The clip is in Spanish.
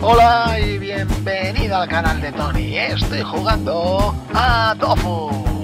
Hola y bienvenida al canal de Tony. Estoy jugando a Tofu.